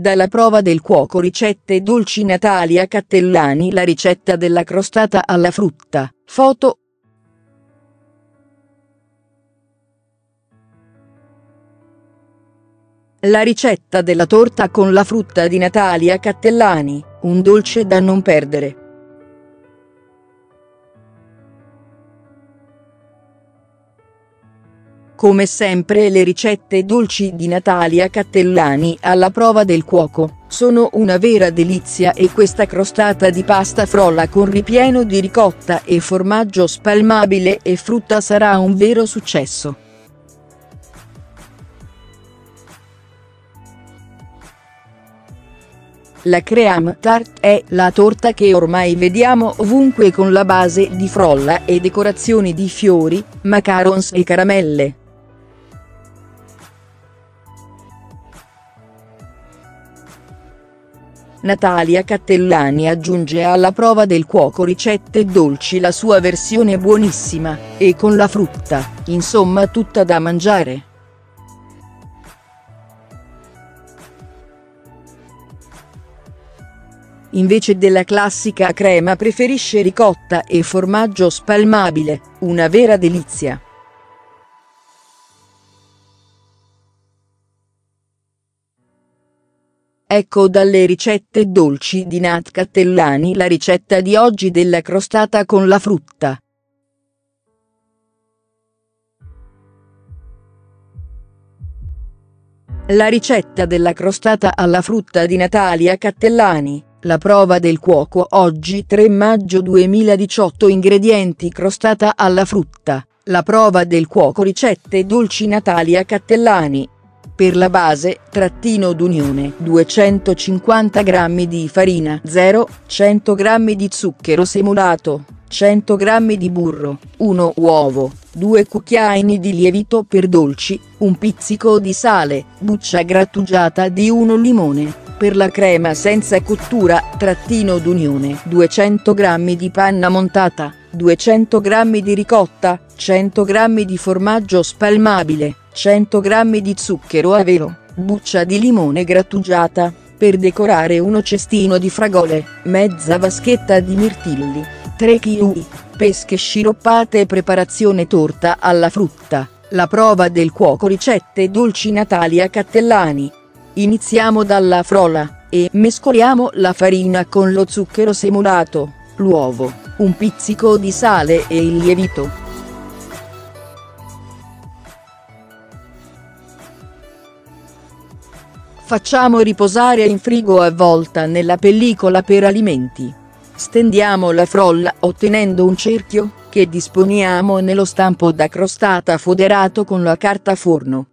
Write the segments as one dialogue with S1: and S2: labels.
S1: Dalla prova del cuoco ricette dolci Natalia Cattellani La ricetta della crostata alla frutta. Foto La ricetta della torta con la frutta di Natalia Cattellani, un dolce da non perdere. Come sempre le ricette dolci di Natalia Cattellani alla prova del cuoco, sono una vera delizia e questa crostata di pasta frolla con ripieno di ricotta e formaggio spalmabile e frutta sarà un vero successo. La cream tart è la torta che ormai vediamo ovunque con la base di frolla e decorazioni di fiori, macarons e caramelle. Natalia Cattellani aggiunge alla prova del cuoco ricette dolci la sua versione buonissima, e con la frutta, insomma tutta da mangiare. Invece della classica crema preferisce ricotta e formaggio spalmabile, una vera delizia. Ecco dalle ricette dolci di Nat Cattellani la ricetta di oggi della crostata con la frutta. La ricetta della crostata alla frutta di Natalia Cattellani, la prova del cuoco oggi 3 maggio 2018 Ingredienti crostata alla frutta, la prova del cuoco ricette dolci Natalia Cattellani, per la base, trattino d'unione 250 g di farina 0, 100 g di zucchero semolato, 100 g di burro, 1 uovo, 2 cucchiaini di lievito per dolci, un pizzico di sale, buccia grattugiata di uno limone. Per la crema senza cottura, trattino d'unione 200 g di panna montata, 200 g di ricotta, 100 g di formaggio spalmabile, 100 g di zucchero a velo, buccia di limone grattugiata, per decorare uno cestino di fragole, mezza vaschetta di mirtilli, 3 kiwi, pesche sciroppate preparazione torta alla frutta, la prova del cuoco ricette dolci Natalia Cattellani. Iniziamo dalla frolla, e mescoliamo la farina con lo zucchero semolato, l'uovo, un pizzico di sale e il lievito. Facciamo riposare in frigo avvolta nella pellicola per alimenti. Stendiamo la frolla ottenendo un cerchio, che disponiamo nello stampo da crostata foderato con la carta forno.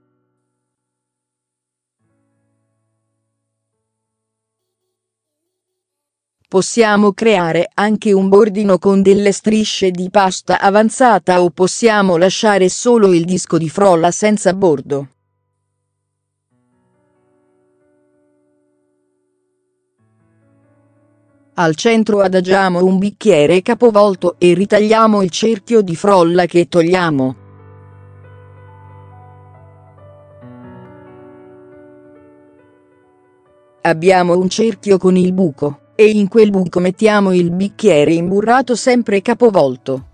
S1: Possiamo creare anche un bordino con delle strisce di pasta avanzata o possiamo lasciare solo il disco di frolla senza bordo. Al centro adagiamo un bicchiere capovolto e ritagliamo il cerchio di frolla che togliamo. Abbiamo un cerchio con il buco, e in quel buco mettiamo il bicchiere imburrato sempre capovolto.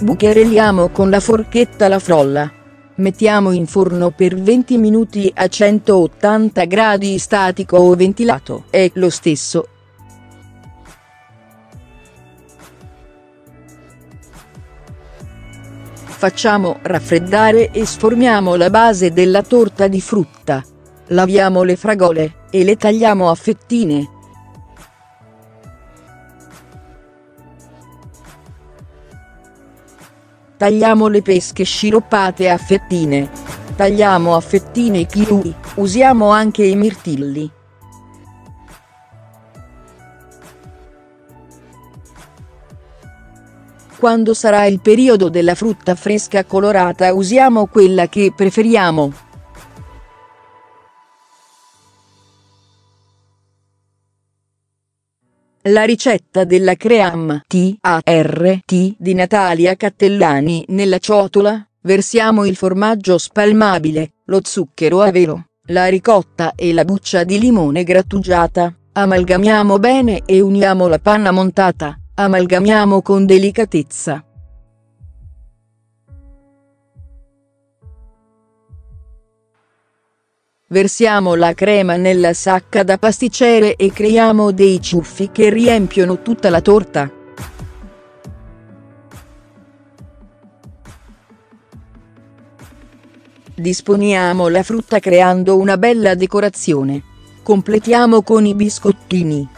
S1: Bucherelliamo con la forchetta la frolla. Mettiamo in forno per 20 minuti a 180 gradi statico o ventilato. È lo stesso. Facciamo raffreddare e sformiamo la base della torta di frutta. Laviamo le fragole, e le tagliamo a fettine. Tagliamo le pesche sciroppate a fettine. Tagliamo a fettine i kiwi, usiamo anche i mirtilli. Quando sarà il periodo della frutta fresca colorata usiamo quella che preferiamo. La ricetta della Cream TART di Natalia Cattellani nella ciotola, Versiamo il formaggio spalmabile, lo zucchero a velo, la ricotta e la buccia di limone grattugiata. Amalgamiamo bene e uniamo la panna montata. Amalgamiamo con delicatezza. Versiamo la crema nella sacca da pasticcere e creiamo dei ciuffi che riempiono tutta la torta. Disponiamo la frutta creando una bella decorazione. Completiamo con i biscottini.